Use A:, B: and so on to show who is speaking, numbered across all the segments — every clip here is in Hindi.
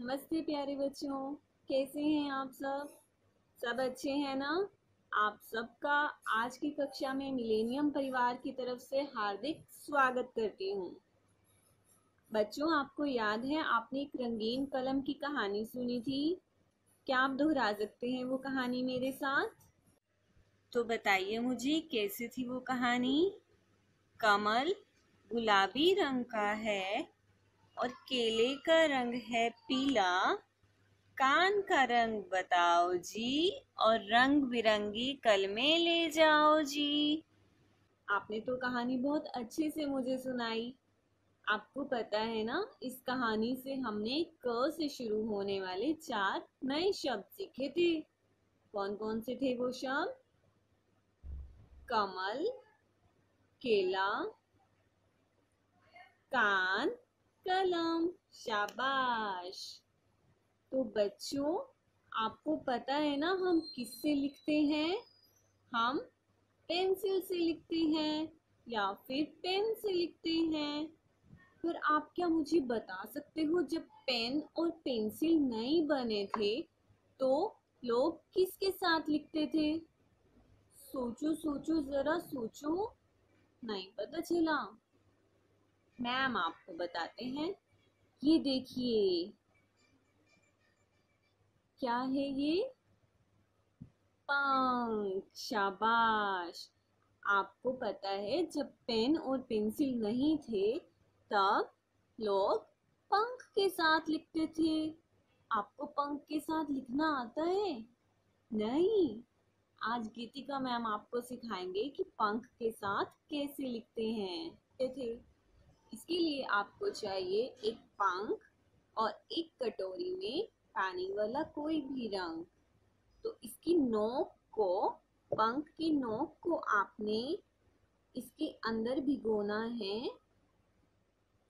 A: नमस्ते प्यारे बच्चों, कैसे हैं आप सब? सब अच्छे हैं ना? आप सबका आज की कक्षा में मिलेनियम परिवार की तरफ़ से हार्दिक स्वागत करती हूँ। बच्चों, आपको याद है, आपने एक रंगीन कलम की कहानी सुनी थी? क्या आप दोहरा सकते हैं वो कहानी मेरे साथ? तो बताइए मुझे, कैसी थी वो कहानी? कमल गुलाबी रंग का है। और केले का रंग है पीला। कान का रंग बताओ जी और रंग बिरंगी कलमे ले जाओ जी। आपने तो कहानी बहुत अच्छे से मुझे सुनाई। आपको पता है ना, इस कहानी से हमने क से शुरू होने वाले चार नए शब्द सीखे थे। कौन कौन से थे वो शब्द? कमल, केला, कान कलम। शाबाश। तो बच्चों, आपको पता है ना हम किससे लिखते हैं? हम पेंसिल से लिखते हैं या फिर पेन से लिखते हैं? फिर आप क्या मुझे बता सकते हो, जब पेन और पेंसिल नहीं बने थे तो लोग किसके साथ लिखते थे? सोचो सोचो, जरा सोचो। नहीं पता चला। मैम आपको बताते हैं। ये देखिए। क्या है ये? पंख, शाबाश। आपको पता है, जब पेन और पेंसिल नहीं थे, तब लोग पंख के साथ लिखते थे। आपको पंख के साथ लिखना आता है? नहीं। आज गीतिका मैम आपको सिखाएँगे कि पंख के साथ कैसे लिखते हैं। थे। इसके लिए आपको चाहिए एक पंख और एक कटोरी में पानी वाला कोई भी रंग। तो इसकी नोक को, पंख की नोक को आपने इसके अंदर भिगोना है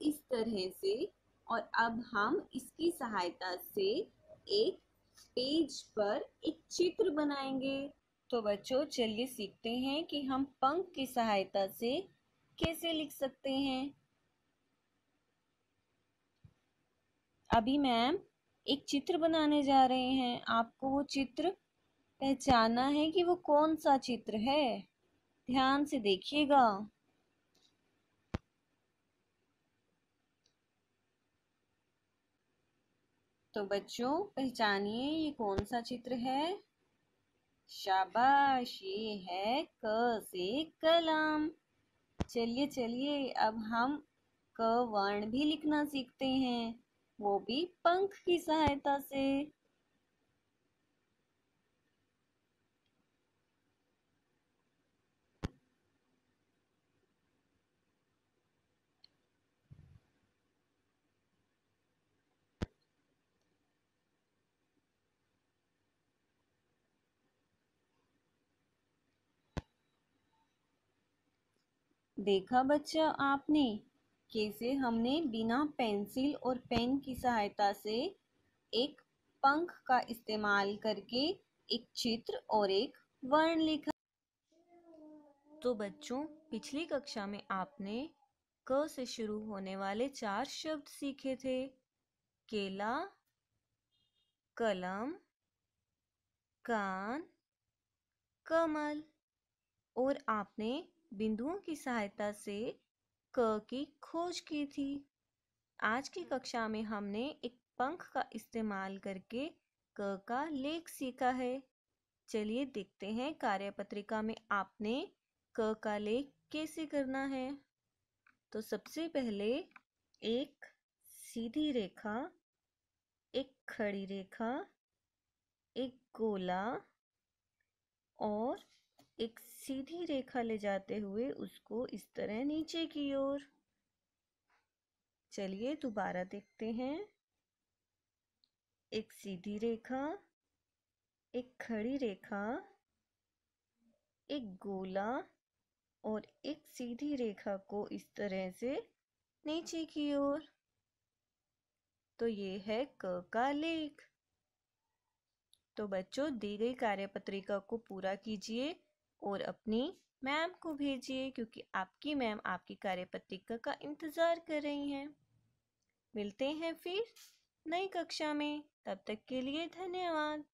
A: इस तरह से। और अब हम इसकी सहायता से एक पेज पर एक चित्र बनाएँगे। तो बच्चों, चलिए सीखते हैं कि हम पंख की सहायता से कैसे लिख सकते हैं। अभी मैम एक चित्र बनाने जा रहे हैं। आपको वो चित्र पहचाना है कि वो कौन सा चित्र है? ध्यान से देखिएगा। तो बच्चों, पहचानिए ये कौन सा चित्र है। शाबाश, ये है क से कलम। चलिए चलिए, अब हम क वर्ण भी लिखना सीखते हैं। वो भी पंख की सहायता से। देखा बच्चा आपने? कैसे हमने बिना पेंसिल और पेन की सहायता से एक पंख का इस्तेमाल करके एक चित्र और एक वर्ण लिखा। तो बच्चों, पिछली कक्षा में आपने क से शुरू होने वाले चार शब्द सीखे थे। केला, कलम, कान, कमल। और आपने बिंदुओं की सहायता से क की खोज की थी। आज की कक्षा में हमने एक पंख का इस्तेमाल करके क का लेख सीखा है। चलिए देखते हैं कार्यपत्रिका में आपने क का लेख कैसे करना है। तो सबसे पहले एक सीधी रेखा, एक खड़ी रेखा, एक गोला और एक सीधी रेखा ले जाते हुए उसको इस तरह नीचे की ओर। चलिए दोबारा देखते हैं। एक सीधी रेखा, एक खड़ी रेखा, एक गोला और एक सीधी रेखा को इस तरह से नीचे की ओर। तो ये है क का लेख। तो बच्चों, दी गई कार्यपत्रिका को पूरा कीजिए। और अपनी मैम को भेजिए, क्योंकि आपकी मैम आपकी कार्यपत्रिका का इंतज़ार कर रही हैं। मिलते हैं फिर नई कक्षा में। तब तक के लिए धन्यवाद।